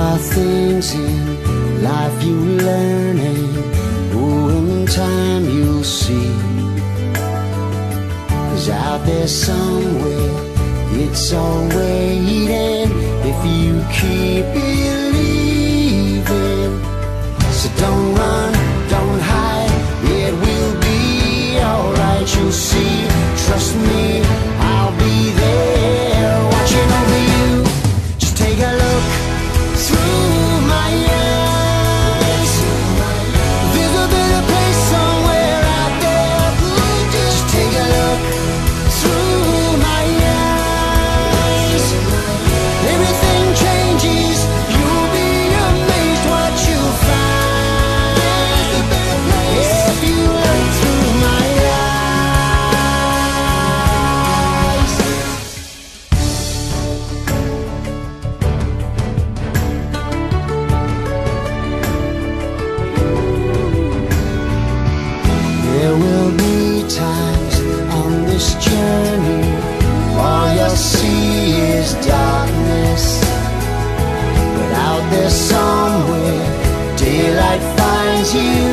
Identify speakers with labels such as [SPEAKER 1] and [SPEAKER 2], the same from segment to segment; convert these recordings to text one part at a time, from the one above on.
[SPEAKER 1] are things in life you learn and oh, in time you'll see. Cause out there somewhere, it's all waiting if you keep it. somewhere. Daylight finds you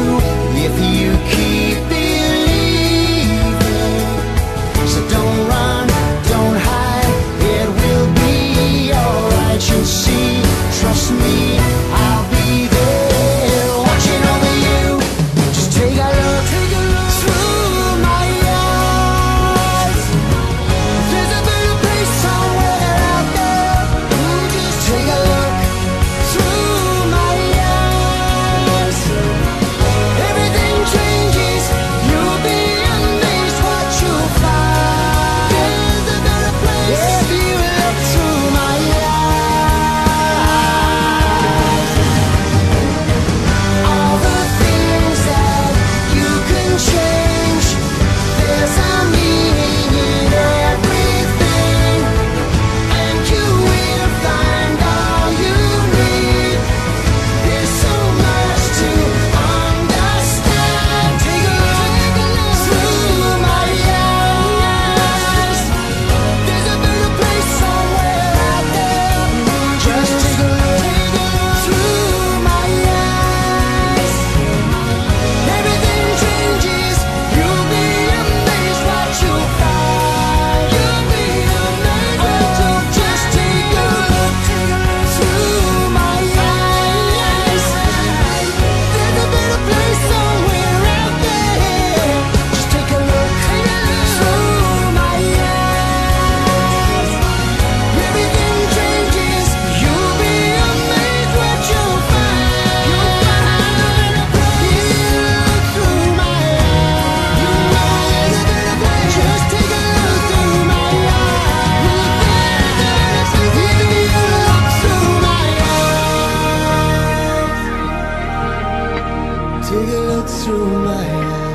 [SPEAKER 1] Take a look through my eyes.